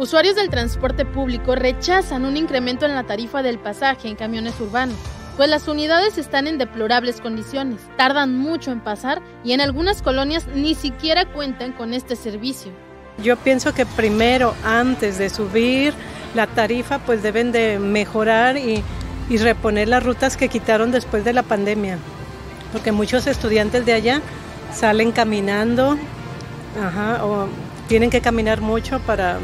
Usuarios del transporte público rechazan un incremento en la tarifa del pasaje en camiones urbanos, pues las unidades están en deplorables condiciones, tardan mucho en pasar y en algunas colonias ni siquiera cuentan con este servicio. Yo pienso que primero, antes de subir la tarifa, pues deben de mejorar y, y reponer las rutas que quitaron después de la pandemia, porque muchos estudiantes de allá salen caminando ajá, o tienen que caminar mucho para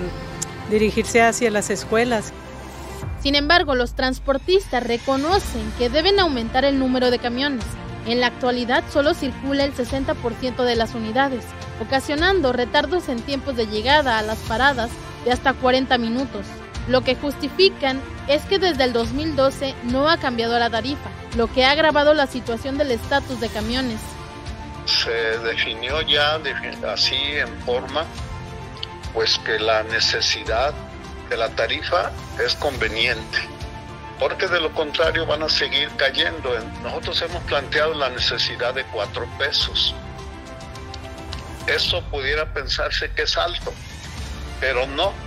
dirigirse hacia las escuelas. Sin embargo, los transportistas reconocen que deben aumentar el número de camiones. En la actualidad solo circula el 60% de las unidades, ocasionando retardos en tiempos de llegada a las paradas de hasta 40 minutos. Lo que justifican es que desde el 2012 no ha cambiado la tarifa, lo que ha agravado la situación del estatus de camiones. Se definió ya así en forma pues que la necesidad de la tarifa es conveniente, porque de lo contrario van a seguir cayendo. Nosotros hemos planteado la necesidad de cuatro pesos. Eso pudiera pensarse que es alto, pero no.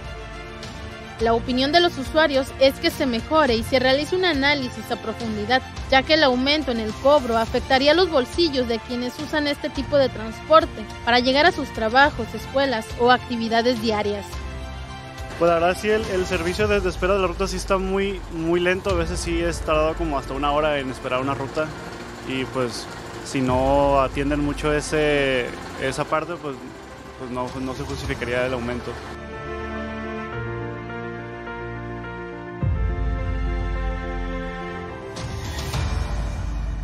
La opinión de los usuarios es que se mejore y se realice un análisis a profundidad, ya que el aumento en el cobro afectaría los bolsillos de quienes usan este tipo de transporte para llegar a sus trabajos, escuelas o actividades diarias. Pues la verdad sí, el, el servicio de, espera de la ruta sí está muy, muy lento, a veces sí es tardado como hasta una hora en esperar una ruta y pues si no atienden mucho ese, esa parte, pues, pues no, no se justificaría el aumento.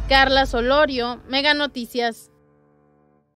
Carla Solorio, Mega Noticias.